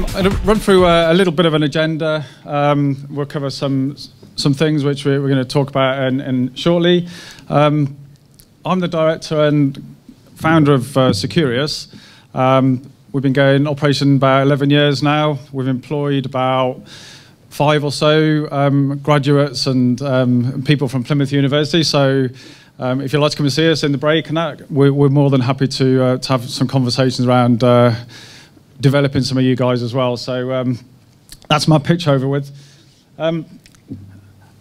Um, I'll run through a, a, little bit of an agenda. Um, we'll cover some some things which we're, we're going to talk about in shortly. Um, I'm the director and founder of uh, Securius. Um, we've been going operation about 11 years now. We've employed about five or so um, graduates and um, people from Plymouth University. So um, if you'd like to come and see us in the break and that, we're, we're more than happy to, uh, to have some conversations around uh, developing some of you guys as well. So um, that's my pitch over with. Um,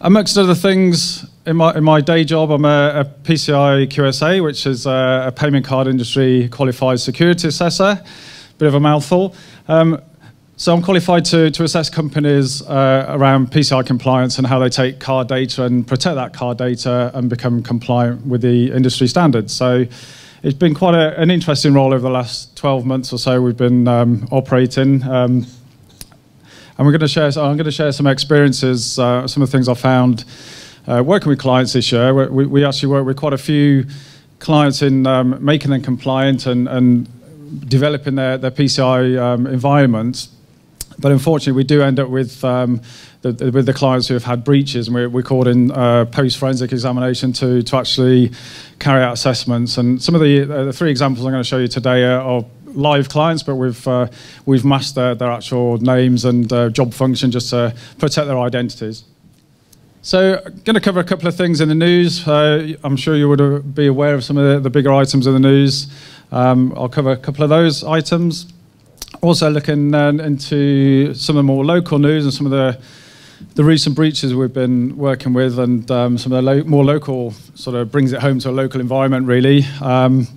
amongst other things, in my, in my day job, I'm a, a PCI QSA, which is a, a, payment card industry qualified security assessor. Bit of a mouthful. Um, so I'm qualified to, to assess companies uh, around PCI compliance and how they take card data and protect that card data and become compliant with the industry standards. So it's been quite a, an interesting role over the last 12 months or so we've been um, operating. Um, and we're going to share, I'm going to share some experiences, uh, some of the things I found uh, working with clients this year. We, we, actually work with quite a few clients in um, making them compliant and, and developing their, their PCI um, environments. But unfortunately, we do end up with um, the, the, with the clients who have had breaches, and we're, we're called in uh, post forensic examination to to actually carry out assessments. And some of the, uh, the three examples I'm going to show you today are, are live clients, but we've uh, we've masked their, their actual names and uh, job function just to protect their identities. So, I'm going to cover a couple of things in the news. Uh, I'm sure you would uh, be aware of some of the, the bigger items in the news. Um, I'll cover a couple of those items also looking uh, into some of the more local news and some of the the recent breaches we've been working with and um, some of the lo more local sort of brings it home to a local environment really. Um,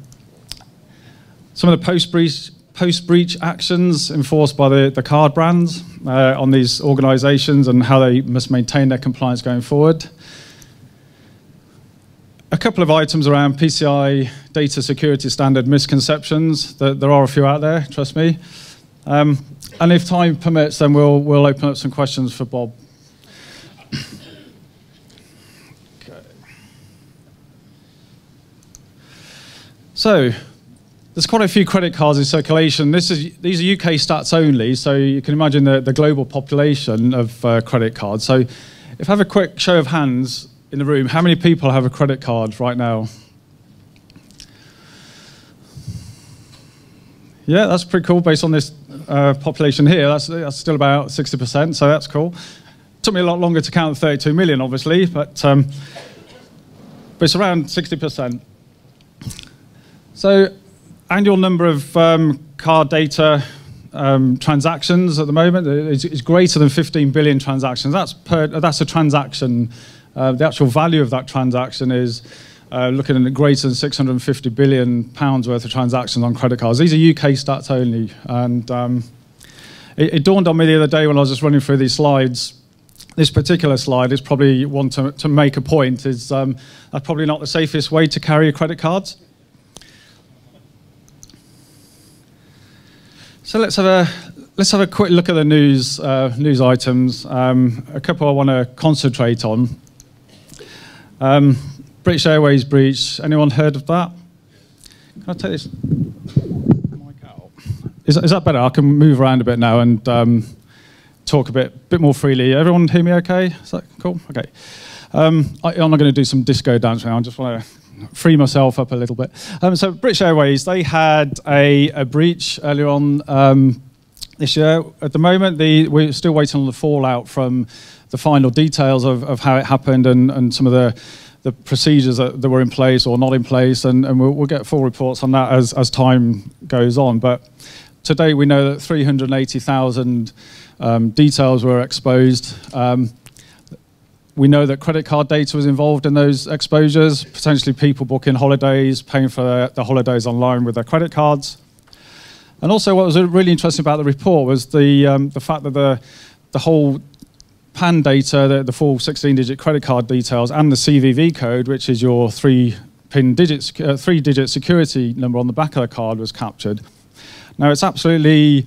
some of the post-breach post-breach actions enforced by the, the card brands uh, on these organisations and how they must maintain their compliance going forward. A couple of items around PCI data security standard misconceptions. There are a few out there, trust me. Um, and if time permits, then we'll, we'll open up some questions for Bob. So, there's quite a few credit cards in circulation. This is, these are UK stats only, so you can imagine the, the global population of uh, credit cards. So if I have a quick show of hands in the room, how many people have a credit card right now? Yeah, that's pretty cool based on this uh, population here. That's, that's, still about 60%, so that's cool. Took me a lot longer to count 32 million, obviously, but, um, but it's around 60%. So annual number of um, card data um, transactions at the moment is, is, greater than 15 billion transactions. That's, per, that's a transaction. Uh, the actual value of that transaction is uh, looking at greater than 650 billion pounds worth of transactions on credit cards. These are UK stats only, and um, it, it, dawned on me the other day when I was just running through these slides. This particular slide is probably one to, to make a point. Is um, that's probably not the safest way to carry your credit cards. So let's have a let's have a quick look at the news uh, news items. Um, a couple I want to concentrate on. Um, British Airways breach. Anyone heard of that? Can I take this mic out? Is, is that better? I can move around a bit now and um, talk a bit, bit more freely. Everyone hear me okay? Is that cool? Okay. Um, I, am not going to do some disco dance now. I just want to free myself up a little bit. Um, so British Airways, they had a, a breach earlier on um, this year. At the moment, the, we're still waiting on the fallout from the final details of, of how it happened and, and some of the the procedures that, that, were in place or not in place, and, and we'll, we'll, get full reports on that as, as time goes on. But today we know that 380,000 um, details were exposed. Um, we know that credit card data was involved in those exposures, potentially people booking holidays, paying for their, their holidays online with their credit cards. And also what was really interesting about the report was the, um, the fact that the, the whole PAN data, the, the full 16-digit credit card details, and the CVV code, which is your three-pin digit, uh, three-digit security number on the back of the card, was captured. Now, it's absolutely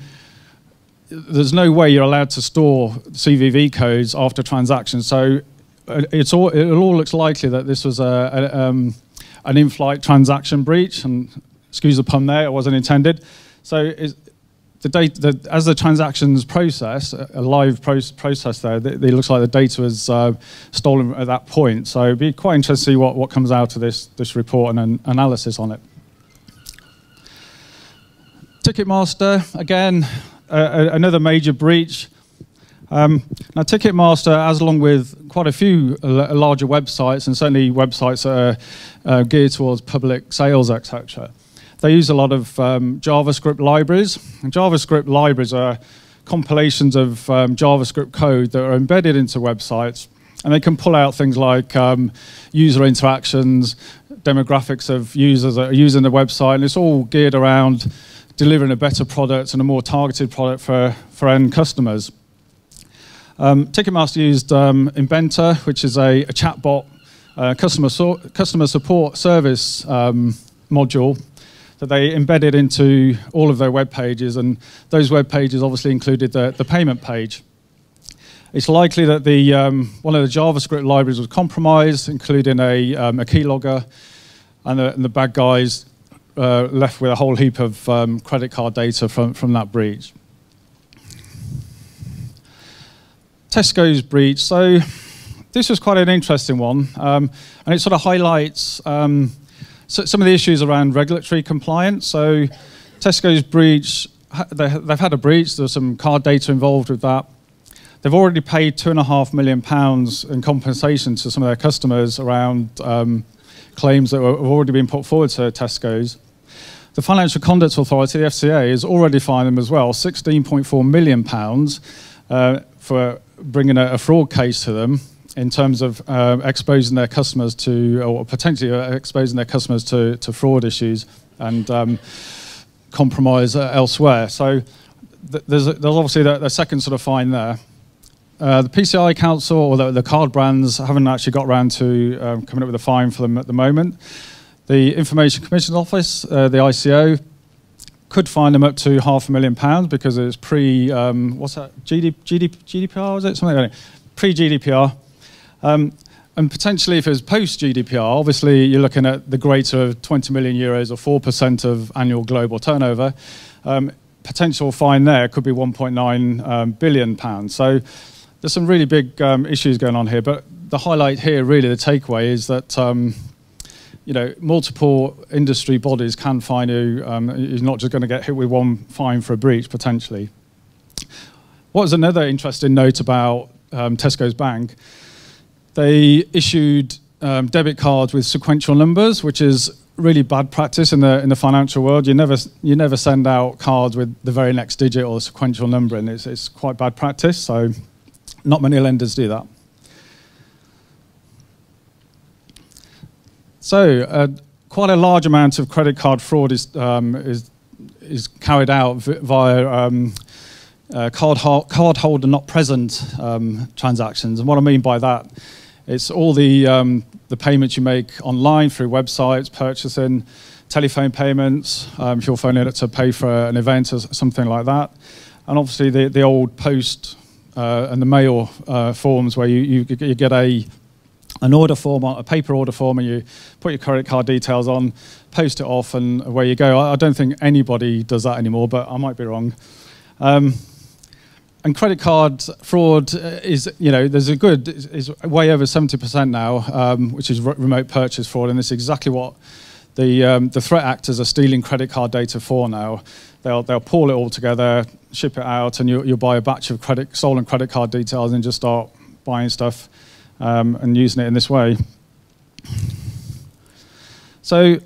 there's no way you're allowed to store CVV codes after transactions. So it's all, it all looks likely that this was a, a um, an in-flight transaction breach, and excuse the pun there, it wasn't intended. So the data, the, as the transactions process, a live process there, it, it, looks like the data was uh, stolen at that point. So it'd be quite interesting to see what, what comes out of this, this report and an analysis on it. Ticketmaster, again, uh, another major breach. Um, now, Ticketmaster, as along with quite a few larger websites, and certainly websites that are uh, geared towards public sales, etc., they use a lot of um, JavaScript libraries. And JavaScript libraries are compilations of um, JavaScript code that are embedded into websites, and they can pull out things like um, user interactions, demographics of users that are using the website, and it's all geared around delivering a better product and a more targeted product for, for end customers. Um, Ticketmaster used um, Inbenta, which is a, a chatbot uh, customer, so customer support service um, module that they embedded into all of their web pages, and those web pages obviously included the, the payment page. It's likely that the, um, one of the JavaScript libraries was compromised, including a, um, a keylogger, and the, and the bad guys uh, left with a whole heap of um, credit card data from, from that breach. Tesco's breach. So this was quite an interesting one, um, and it sort of highlights um, so some of the issues around regulatory compliance. So Tesco's breach, they've had a breach. There's some card data involved with that. They've already paid two and a half million pounds in compensation to some of their customers around um, claims that have already been put forward to Tesco's. The Financial Conduct Authority, the FCA, has already fined them as well, 16.4 million pounds uh, for bringing a, a fraud case to them in terms of uh, exposing their customers to, or potentially uh, exposing their customers to, to fraud issues and um, compromise uh, elsewhere. So th there's, there's obviously the, the, second sort of fine there. Uh, the PCI Council or the, the, card brands haven't actually got around to um, coming up with a fine for them at the moment. The Information Commission Office, uh, the ICO, could fine them up to half a million pounds because it's pre, um, what's that, GD, GD, GDPR, is it? Something like that. Pre-GDPR. Um, and potentially, if it was post GDPR, obviously you're looking at the greater of 20 million euros or 4% of annual global turnover. Um, potential fine there could be 1.9 um, billion pounds. So there's some really big um, issues going on here. But the highlight here, really, the takeaway is that um, you know multiple industry bodies can fine you. Um, you're not just going to get hit with one fine for a breach potentially. What was another interesting note about um, Tesco's Bank? They issued um, debit cards with sequential numbers, which is really bad practice in the in the financial world. You never you never send out cards with the very next digit or sequential number, and it's it's quite bad practice. So, not many lenders do that. So, uh, quite a large amount of credit card fraud is um, is is carried out via um, uh, card, not present um, transactions. And what I mean by that it's all the, um, the payments you make online through websites, purchasing, telephone payments, um, if you're phoning it to pay for an event or something like that. And obviously the, the old post uh, and the mail uh, forms where you, you, you get a, an order form, a paper order form, and you put your credit card details on, post it off, and away you go. I, don't think anybody does that anymore, but I might be wrong. Um, and credit card fraud is, you know, there's a good, is way over 70% now, um, which is re remote purchase fraud, and it's exactly what the, um, the threat actors are stealing credit card data for now. They'll, they'll pull it all together, ship it out, and you, you'll buy a batch of credit, stolen credit card details and just start buying stuff um, and using it in this way. So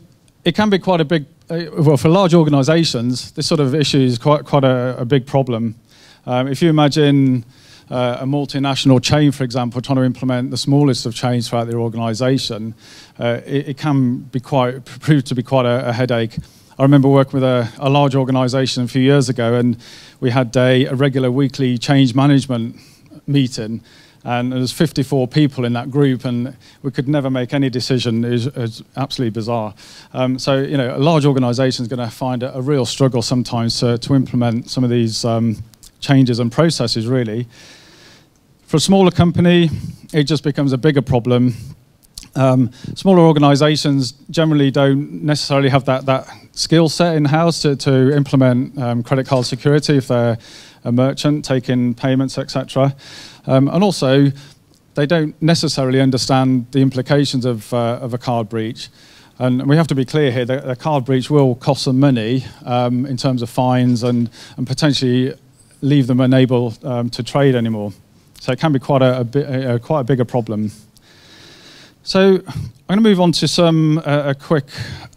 it can be quite a big, uh, well, for large organizations, this sort of issue is quite, quite a, a big problem. Um, if you imagine uh, a multinational chain, for example, trying to implement the smallest of chains throughout their organization, uh, it, it, can be quite, prove to be quite a, a headache. I remember working with a, a, large organization a few years ago, and we had a, a regular weekly change management meeting and there was 54 people in that group, and we could never make any decision. It was, it was absolutely bizarre. Um, so, you know, a large organisation is going to find a, a, real struggle sometimes to, to implement some of these um, changes and processes, really. For a smaller company, it just becomes a bigger problem. Um, smaller organisations generally don't necessarily have that, that skill set in house to, to implement um, credit card security if they're a merchant taking payments, etc. Um, and also, they don't necessarily understand the implications of, uh, of a card breach. And we have to be clear here that a card breach will cost them money um, in terms of fines and, and potentially leave them unable um, to trade anymore. So it can be quite a, a, a quite a bigger problem. So I'm going to move on to some uh, a quick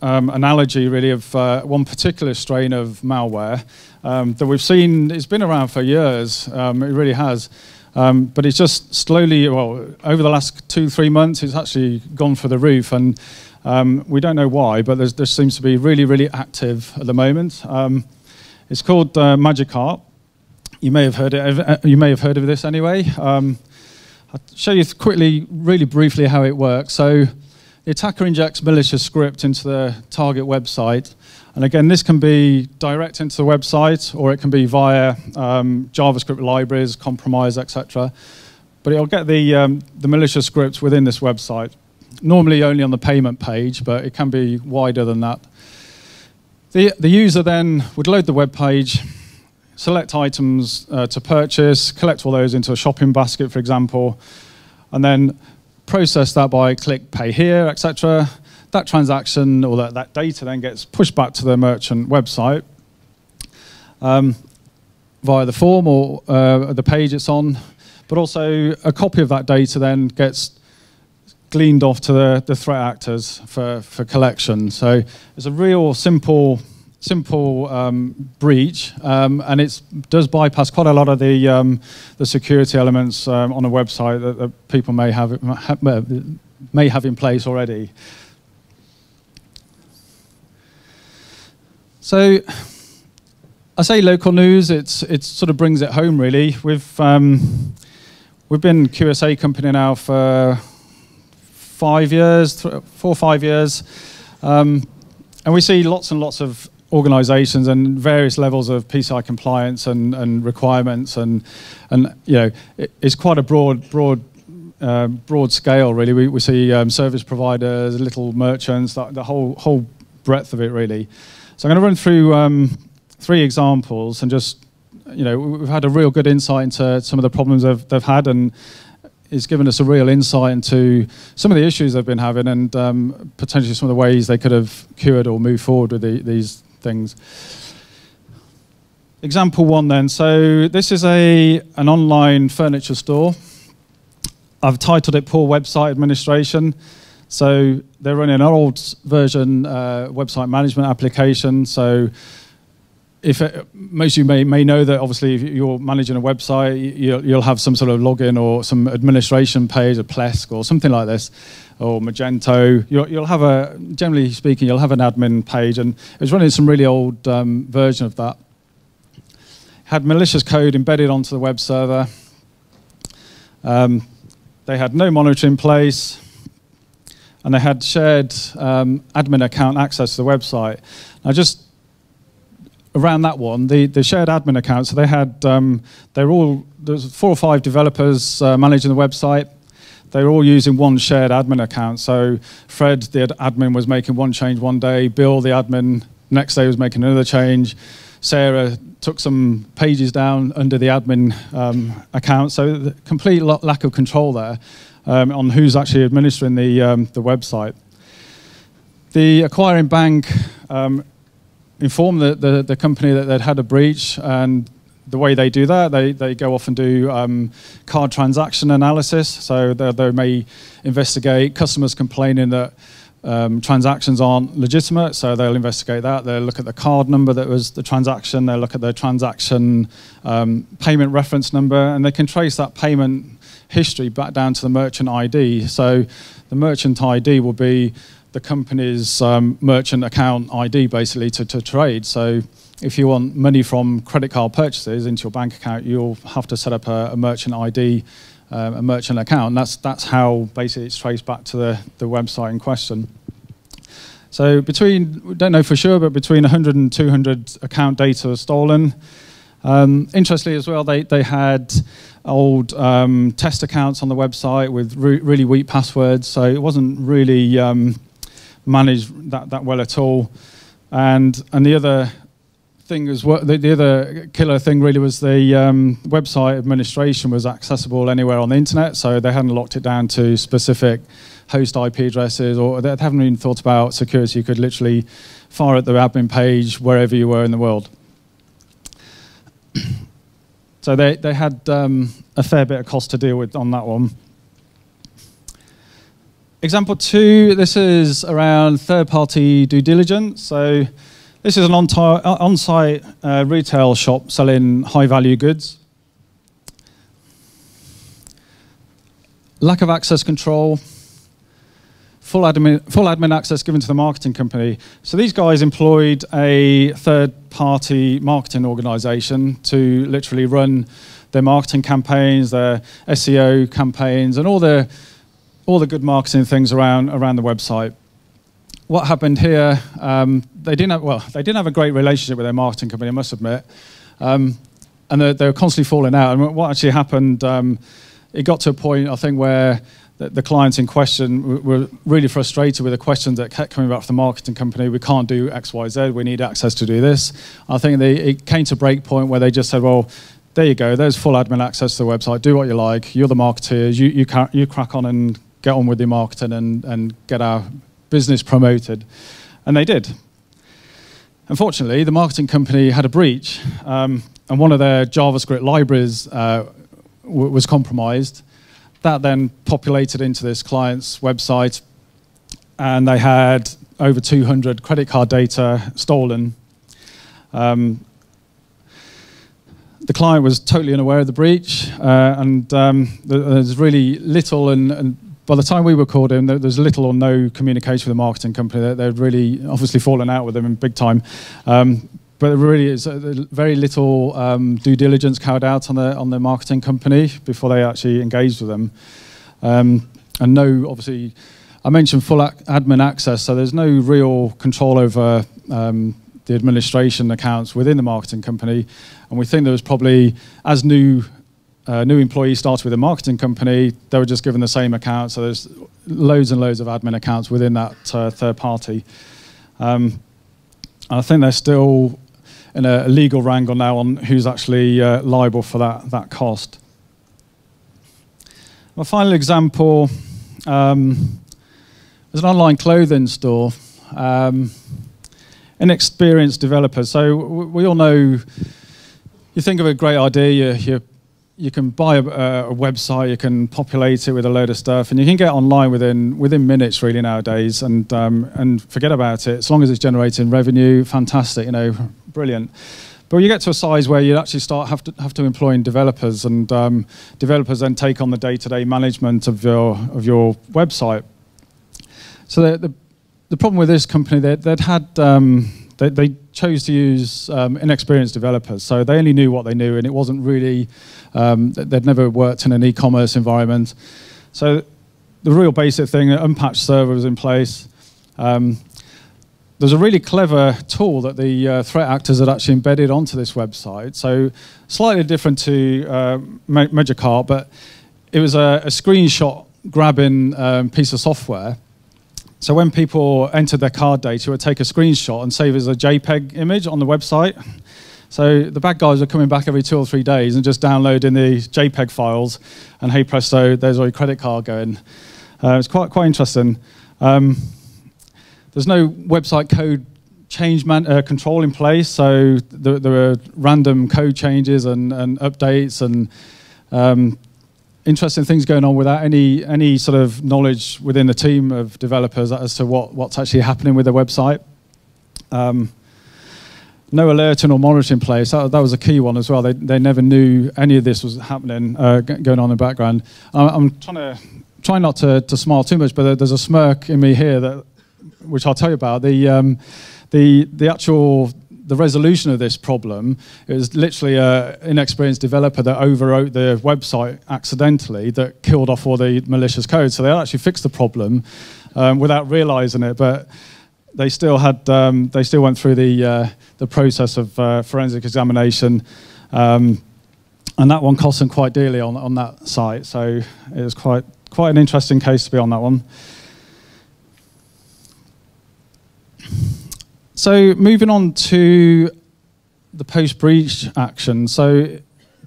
um, analogy, really, of uh, one particular strain of malware um, that we've seen. It's been around for years. Um, it really has. Um, but it's just slowly, well, over the last two, three months, it's actually gone for the roof. And um, we don't know why, but there seems to be really, really active at the moment. Um, it's called uh, Magecart. You may have heard it. Uh, you may have heard of this anyway. Um, I'll show you quickly, really briefly, how it works. So the attacker injects malicious script into the target website. And again, this can be direct into the website, or it can be via um, JavaScript libraries, compromise, etc. But it'll get the, um, the malicious script within this website. Normally only on the payment page, but it can be wider than that. The, the user then would load the web page, select items uh, to purchase, collect all those into a shopping basket, for example, and then process that by click pay here, etc. That transaction or that, that data then gets pushed back to the merchant website um, via the form or uh, the page it's on, but also a copy of that data then gets gleaned off to the, the threat actors for, for collection. So it's a real simple simple um, breach, um, and it does bypass quite a lot of the um, the security elements um, on a website that, that, people may have may have in place already. So, I say local news. It's it sort of brings it home really. We've um, we've been QSA company now for five years, four or five years. Um, and we see lots and lots of organizations and various levels of PCI compliance and, and requirements and and you know it, it's quite a broad broad uh, broad scale really we, we see um, service providers little merchants the, the, whole whole breadth of it really so I'm going to run through um, three examples and just you know we've had a real good insight into some of the problems they've, they've had and it's given us a real insight into some of the issues they've been having and um, potentially some of the ways they could have cured or moved forward with the, these things. Example one then. So this is a an online furniture store. I've titled it Poor Website Administration. So they're running an old version uh, website management application. So if it, most of you may, may know that obviously if you're managing a website, you'll, you'll have some sort of login or some administration page, a Plesk or something like this or Magento. You'll, you'll, have a, generally speaking, you'll have an admin page, and it was running some really old um, version of that. Had malicious code embedded onto the web server. Um, they had no monitoring in place, and they had shared um, admin account access to the website. Now, just around that one, the, the shared admin account, so they had, um, they were all, there's four or five developers uh, managing the website they were all using one shared admin account. So Fred, the admin, was making one change one day. Bill, the admin, next day was making another change. Sarah took some pages down under the admin um, account. So the complete lack of control there um, on who's actually administering the, um, the website. The acquiring bank um, informed the, the, the company that they'd had a breach and the way they do that, they, they go off and do um, card transaction analysis. So they, they, may investigate customers complaining that um, transactions aren't legitimate. So they'll investigate that. They'll look at the card number that was the transaction. They'll look at the transaction um, payment reference number, and they can trace that payment history back down to the merchant ID. So the merchant ID will be the company's um, merchant account ID basically to, to trade. So if you want money from credit card purchases into your bank account, you'll have to set up a, a merchant ID, uh, a merchant account. And that's, that's how basically it's traced back to the, the website in question. So between, we don't know for sure, but between 100 and 200 account data was stolen. Um, interestingly, as well, they, they had old um, test accounts on the website with re really weak passwords, so it wasn't really um, managed that, that well at all. And, and the other thing is the, the, other killer thing really was the um, website administration was accessible anywhere on the internet, so they hadn't locked it down to specific host IP addresses, or they haven't even thought about security. You could literally fire at the admin page wherever you were in the world. so they, they had um, a fair bit of cost to deal with on that one. Example two, this is around third-party due diligence. So this is an on-site uh, retail shop selling high-value goods. Lack of access control, full admin, full admin access given to the marketing company. So these guys employed a third-party marketing organization to literally run their marketing campaigns, their SEO campaigns, and all the all the good marketing things around around the website what happened here, um, they didn't have, well, they didn't have a great relationship with their marketing company, I must admit. Um, and they, they, were constantly falling out. And what actually happened, um, it got to a point, I think, where the, clients in question were really frustrated with the questions that kept coming back from the marketing company. We can't do X, Y, Z. We need access to do this. I think they, it came to break point where they just said, well, there you go. There's full admin access to the website. Do what you like. You're the marketeers. You, you, you crack on and get on with your marketing and, and get our business promoted. And they did. Unfortunately, the marketing company had a breach, um, and one of their JavaScript libraries uh, was compromised. That then populated into this client's website, and they had over 200 credit card data stolen. Um, the client was totally unaware of the breach, uh, and um, there's really little and, and by the time we were called in, there's little or no communication with the marketing company. They'd really obviously fallen out with them in big time. Um, but there really is very little um, due diligence carried out on the on the marketing company before they actually engaged with them, um, and no, obviously, I mentioned full admin access, so there's no real control over um, the administration accounts within the marketing company, and we think there was probably as new uh, new employee started with a marketing company, they were just given the same account. So there's loads and loads of admin accounts within that uh, third party. Um, I think they're still in a legal wrangle now on who's actually uh, liable for that, that cost. My final example um, is an online clothing store. Um, inexperienced developers. So we all know you think of a great idea, you, you you can buy a, a, website, you can populate it with a load of stuff, and you can get online within within minutes, really nowadays, and um, and forget about it. As long as it's generating revenue, fantastic, you know, brilliant. But you get to a size where you actually start have to have to employ developers, and um, developers then take on the day-to-day management of your of your website. So the the, the problem with this company, they, would had um, they, they, chose to use um, inexperienced developers, so they only knew what they knew, and it wasn't really um, they'd never worked in an e-commerce environment. So the real basic thing, unpatched server was in place. Um, there's a really clever tool that the uh, threat actors had actually embedded onto this website. So slightly different to uh, but it was a, a screenshot grabbing um, piece of software. So when people entered their card data, it would take a screenshot and save as a JPEG image on the website. So the bad guys are coming back every two or three days and just downloading the JPEG files, and hey presto, there's all your credit card going. Uh, it's quite quite interesting. Um, there's no website code change man, uh, control in place, so there, there, are random code changes and, and updates and um, interesting things going on without any any sort of knowledge within the team of developers as to what, what's actually happening with the website. Um, no alerting or monitoring place. That, that, was a key one as well. They, they never knew any of this was happening, uh, going on in the background. I'm trying to try not to, to smile too much, but there's a smirk in me here that, which I'll tell you about. The, um, the, the actual the resolution of this problem it was literally an inexperienced developer that overwrote the website accidentally that killed off all the malicious code. So they actually fixed the problem um, without realizing it, but they still had um, they still went through the uh, the process of uh, forensic examination Um, and that one cost them quite dearly on, on that site. So it was quite, quite an interesting case to be on that one. So moving on to the post-breach action. So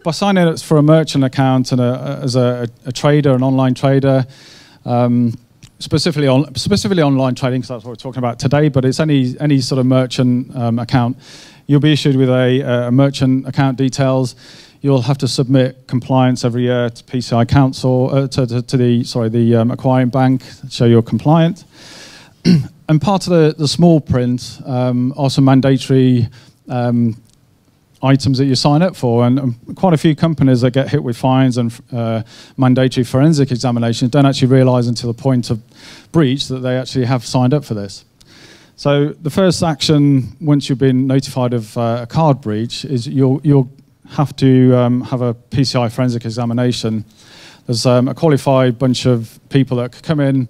by signing up for a merchant account and a, as a, a, trader, an online trader, um, specifically on specifically online trading, because that's what we're talking about today. But it's any any sort of merchant um, account. You'll be issued with a, a, merchant account details. You'll have to submit compliance every year to PCI Council uh, to, to, to, the sorry the um, acquiring bank, to show you're compliant. and part of the, the small print um, are some mandatory um, items that you sign up for. And um, quite a few companies that get hit with fines and uh, mandatory forensic examinations don't actually realize until the point of breach that they actually have signed up for this. So the first action, once you've been notified of uh, a card breach, is you'll, you'll have to um, have a PCI forensic examination. There's um, a qualified bunch of people that come in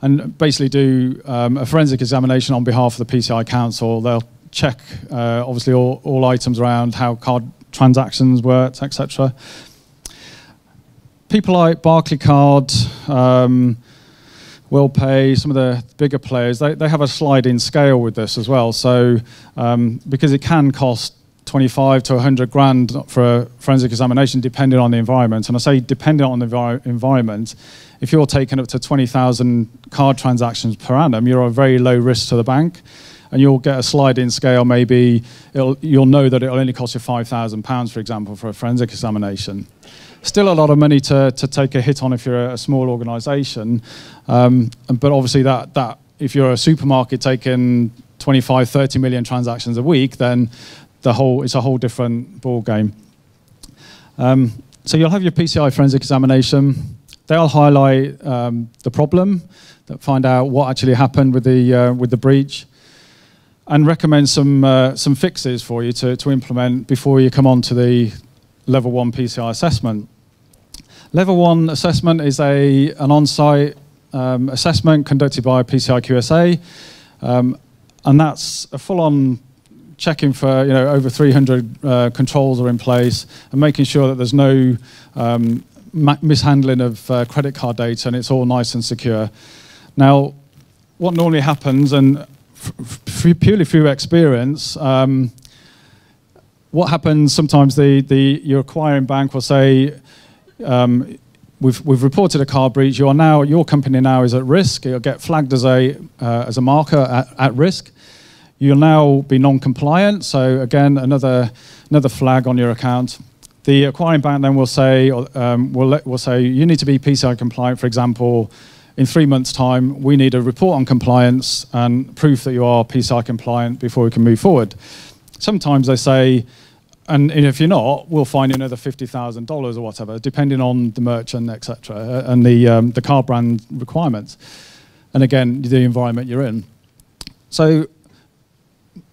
and basically do um, a forensic examination on behalf of the PCI Council. They'll check, uh, obviously, all, all items around how card transactions worked, etc. People like Barclaycard, um, WorldPay, some of the bigger players, they, they have a sliding scale with this as well. So um, because it can cost 25 to 100 grand for a forensic examination, depending on the environment. And I say depending on the envir environment, if you're taking up to 20,000 card transactions per annum, you're a very low risk to the bank. And you'll get a sliding scale, maybe you'll know that it'll only cost you £5,000, for example, for a forensic examination. Still a lot of money to, to take a hit on if you're a small organisation. Um, but obviously, that, that if you're a supermarket taking 25, 30 million transactions a week, then the whole it's a whole different ball game. Um, so you'll have your PCI forensic examination. They'll highlight um, the problem, find out what actually happened with the uh, with the breach, and recommend some uh, some fixes for you to, to implement before you come on to the level one PCI assessment. Level one assessment is a an on-site um, assessment conducted by PCI QSA, um, and that's a full-on checking for you know over 300 uh, controls are in place and making sure that there's no um, mishandling of uh, credit card data and it's all nice and secure. Now, what normally happens, and purely through experience, um, what happens sometimes the, the your acquiring bank will say, um, we've, we've reported a card breach, you are now, your company now is at risk, it'll get flagged as a, uh, as a marker at, at risk. You'll now be non-compliant, so again, another, another flag on your account. The acquiring bank then will say, um, will, let, will say, you need to be PCI compliant, for example, in three months' time, we need a report on compliance and proof that you are PCI compliant before we can move forward. Sometimes they say, and if you're not, we'll find you another $50,000 or whatever, depending on the merchant, etc., uh, and the, um, the car brand requirements. And again, the environment you're in. So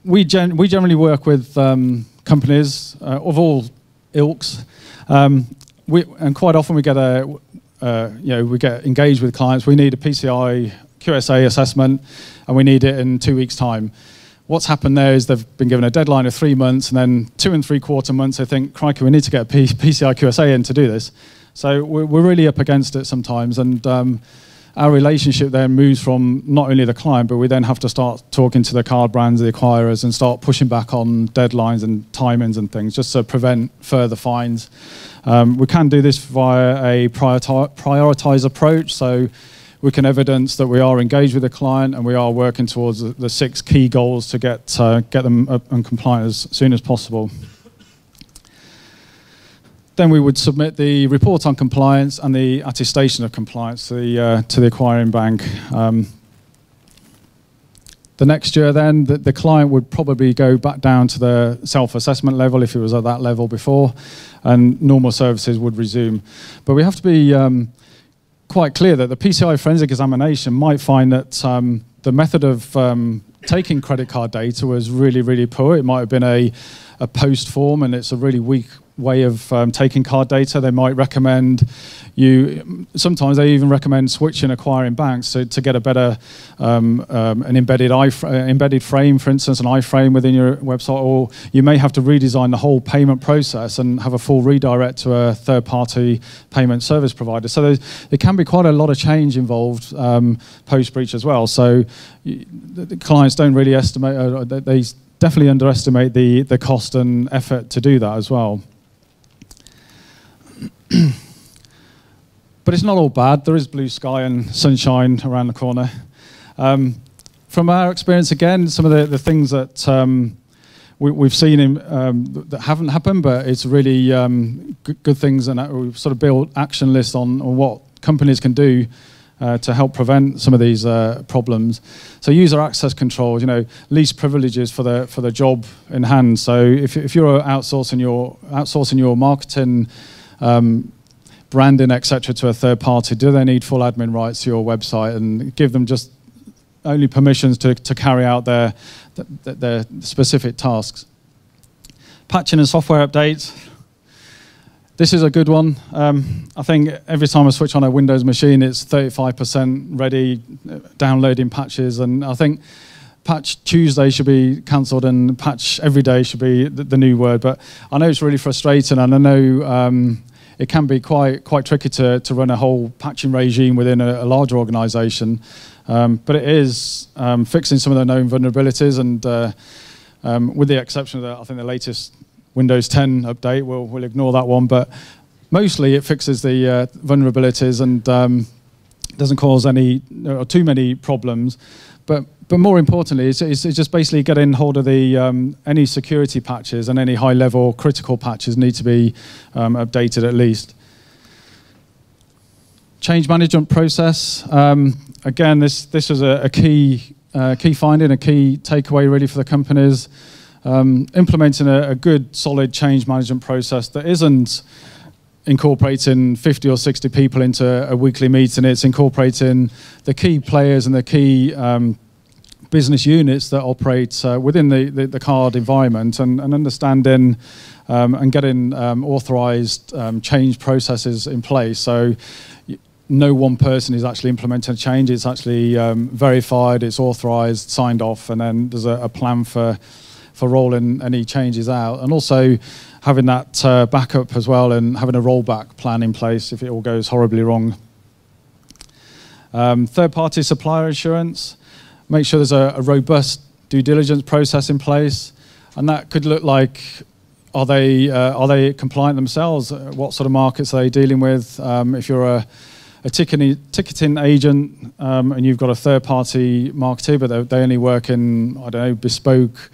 we, gen we generally work with um, companies uh, of all ilks, um, we, and quite often we get a, uh, you know, we get engaged with clients. We need a PCI QSA assessment, and we need it in two weeks' time. What's happened there is they've been given a deadline of three months, and then two and three quarter months. They think, crikey, we need to get a P PCI QSA in to do this. So we're, we're really up against it sometimes, and um, our relationship then moves from not only the client, but we then have to start talking to the card brands, the acquirers, and start pushing back on deadlines and timings and things just to prevent further fines. Um, we can do this via a prioritized approach. So we can evidence that we are engaged with the client and we are working towards the six key goals to get, uh, get them up and compliant as soon as possible. Then we would submit the report on compliance and the attestation of compliance to the, uh, to the acquiring bank. Um, the next year then, the, the, client would probably go back down to the self-assessment level if it was at that level before, and normal services would resume. But we have to be um, quite clear that the PCI forensic examination might find that um, the method of um, taking credit card data was really, really poor. It might have been a, a post form and it's a really weak way of um, taking card data. They might recommend you. Sometimes they even recommend switching acquiring banks to, to get a better um, um, an embedded embedded frame, for instance, an iframe within your website, or you may have to redesign the whole payment process and have a full redirect to a third-party payment service provider. So there can be quite a lot of change involved um, post breach as well. So the clients don't really estimate. Uh, they definitely underestimate the the cost and effort to do that as well. but it's not all bad. There is blue sky and sunshine around the corner. Um, from our experience, again, some of the, the things that um, we, have seen in, um, that haven't happened, but it's really um, good, good, things, and we've sort of built action lists on, on what companies can do uh, to help prevent some of these uh, problems. So user access controls, you know, least privileges for the for the job in hand. So if, if you're outsourcing your outsourcing your marketing um, branding, etc., to a third party, do they need full admin rights to your website and give them just only permissions to, to carry out their, their specific tasks? Patching and software updates. This is a good one. Um, I think every time I switch on a Windows machine, it's 35% ready, downloading patches, and I think patch Tuesday should be cancelled and patch every day should be the, the, new word. But I know it's really frustrating, and I know um, it can be quite quite tricky to, to run a whole patching regime within a, a larger organisation. Um, but it is um, fixing some of the known vulnerabilities, and uh, um, with the exception of the, I think the latest Windows 10 update, we'll, we'll ignore that one. But mostly it fixes the uh, vulnerabilities and um, doesn't cause any or too many problems. But but more importantly, it's, it's, just basically getting hold of the um, any security patches and any high-level critical patches need to be um, updated at least. Change management process. Um, again, this this was a, a key uh, key finding, a key takeaway really for the companies. Um, implementing a, a good, solid change management process that isn't incorporating 50 or 60 people into a weekly meeting. It's incorporating the key players and the key um, business units that operate uh, within the, the, the, card environment and, and understanding um, and getting um, authorized um, change processes in place. So no one person is actually implementing a change. It's actually um, verified, it's authorized, signed off, and then there's a, a, plan for, for rolling any changes out. And also having that uh, backup as well and having a rollback plan in place if it all goes horribly wrong. Um, third-party supplier assurance make sure there's a, a robust due diligence process in place, and that could look like are they uh, are they compliant themselves? What sort of markets are they dealing with? Um, if you're a, a ticketing, ticketing agent um, and you've got a third-party marketer, but they only work in I don't know bespoke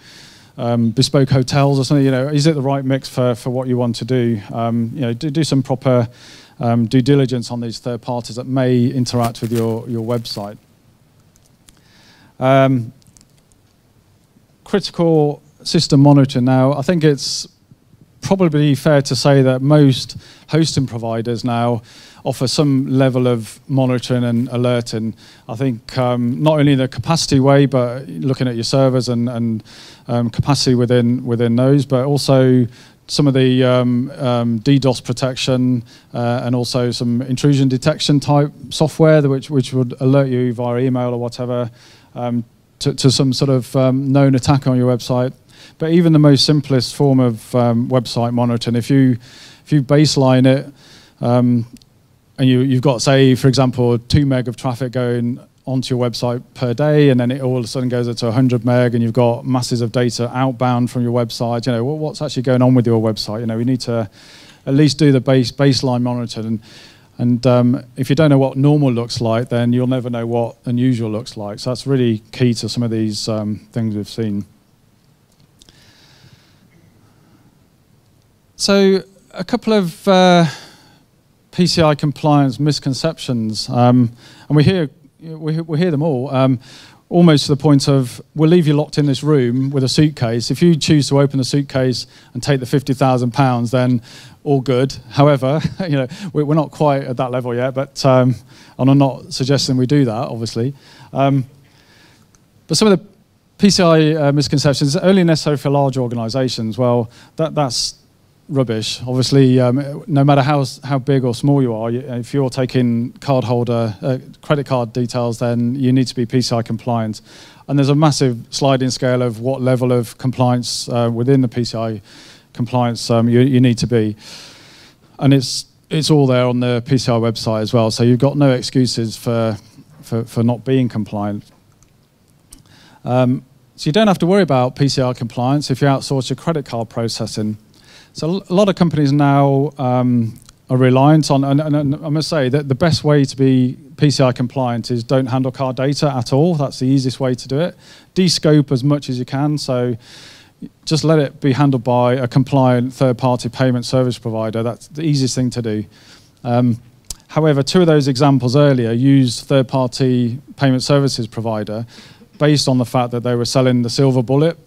um, bespoke hotels or something. You know, is it the right mix for for what you want to do? Um, you know, do, do some proper um, due diligence on these third parties that may interact with your your website. Um, critical system monitoring now, I think it's probably fair to say that most hosting providers now offer some level of monitoring and alerting. I think um, not only in the capacity way, but looking at your servers and, and um, capacity within within those, but also some of the um, um, DDoS protection uh, and also some intrusion detection type software, which which would alert you via email or whatever um, to, to, some sort of um, known attack on your website. But even the most simplest form of um, website monitoring, if you if you baseline it, um, and you, you've got, say, for example, two meg of traffic going onto your website per day, and then it all of a sudden goes up to 100 meg, and you've got masses of data outbound from your website. You know, what's actually going on with your website? You know, we need to at least do the base baseline monitoring. And, um, if you don't know what normal looks like, then you'll never know what unusual looks like. So that's really key to some of these um, things we've seen. So a couple of uh, PCI compliance misconceptions, um, and we hear we, we hear them all. Um, almost to the point of we'll leave you locked in this room with a suitcase. If you choose to open the suitcase and take the fifty thousand pounds, then all good. However, you know we're not quite at that level yet, but um, and I'm not suggesting we do that, obviously. Um, but some of the PCI uh, misconceptions only necessary for large organisations. Well, that, that's rubbish. Obviously, um, no matter how how big or small you are, if you're taking cardholder uh, credit card details, then you need to be PCI compliant. And there's a massive sliding scale of what level of compliance uh, within the PCI compliance um, you, you need to be. And it's it's all there on the PCI website as well. So you've got no excuses for for, for not being compliant. Um, so you don't have to worry about PCI compliance if you outsource your credit card processing. So a lot of companies now um, are reliant on, and, and, and, I must say that the best way to be PCI compliant is don't handle card data at all. That's the easiest way to do it. Descope as much as you can. So just let it be handled by a compliant third-party payment service provider. That's the easiest thing to do. Um, however, two of those examples earlier used third-party payment services provider based on the fact that they were selling the silver bullet.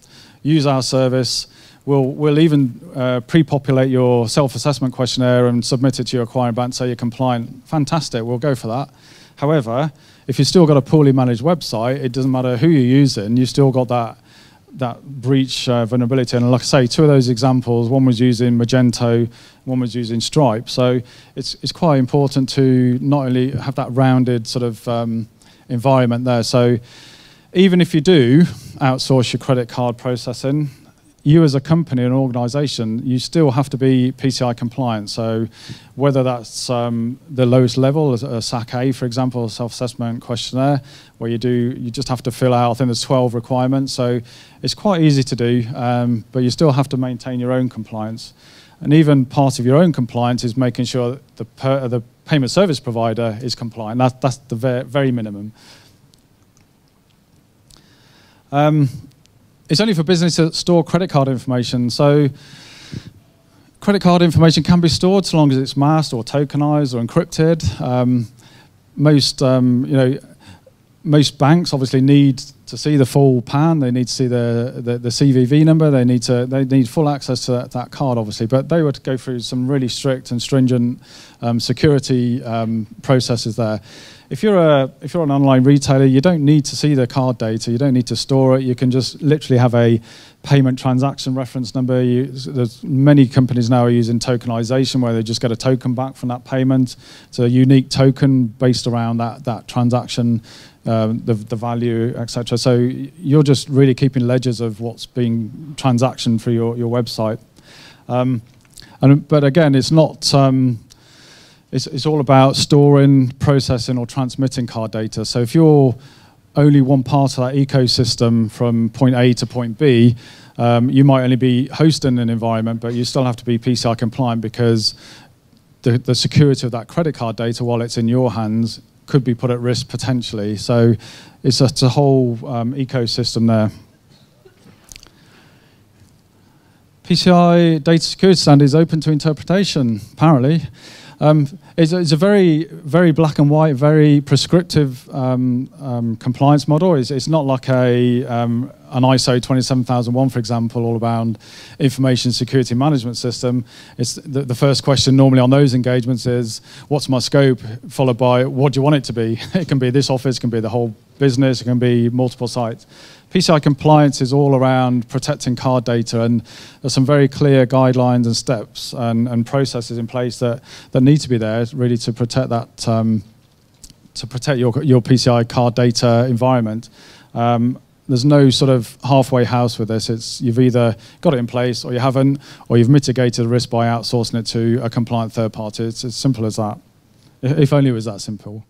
Use our service. We'll, we'll even uh, pre-populate your self-assessment questionnaire and submit it to your acquiring bank, say you're compliant. Fantastic, we'll go for that. However, if you've still got a poorly managed website, it doesn't matter who you're using, you've still got that that breach uh, vulnerability. And like I say, two of those examples, one was using Magento, one was using Stripe. So it's, it's quite important to not only have that rounded sort of um, environment there. So even if you do outsource your credit card processing, you as a company and organization, you still have to be PCI compliant. So whether that's um, the lowest level, a SAQ A, for example, a self-assessment questionnaire, where you do, you just have to fill out, I think there's 12 requirements. So it's quite easy to do, um, but you still have to maintain your own compliance. And even part of your own compliance is making sure that the, per, the payment service provider is compliant. That, that's the very, very minimum. Um, it's only for business to store credit card information. So credit card information can be stored so long as it's masked or tokenized or encrypted. Um, most, um, you know, most banks obviously need to see the full PAN. They need to see the, the, the CVV number. They need to they need full access to that, that, card, obviously. But they would go through some really strict and stringent um, security um, processes there if you're a if you're an online retailer, you don't need to see the card data. You don't need to store it. You can just literally have a payment transaction reference number. You, there's many companies now are using tokenization where they just get a token back from that payment. It's a unique token based around that that transaction, um, the the value, etc. So you're just really keeping ledgers of what's being transaction for your your website. Um, and but again, it's not. Um, it's, it's all about storing, processing, or transmitting card data. So if you're only one part of that ecosystem from point A to point B, um, you might only be hosting an environment, but you still have to be PCI compliant because the, the security of that credit card data while it's in your hands could be put at risk potentially. So it's a, it's a whole um, ecosystem there. PCI data security standard is open to interpretation, apparently. Um, it's, it's, a very, very black and white, very prescriptive um, um, compliance model. It's, it's, not like a, um, an ISO 27001, for example, all around information security management system. It's the, the, first question normally on those engagements is, what's my scope? Followed by, what do you want it to be? it can be this office, it can be the whole business, it can be multiple sites. PCI compliance is all around protecting card data, and there's some very clear guidelines and steps and, and processes in place that, that need to be there really to protect that, um, to protect your, your PCI card data environment. Um, there's no sort of halfway house with this. It's you've either got it in place or you haven't, or you've mitigated the risk by outsourcing it to a compliant third party. It's as simple as that. If only it was that simple.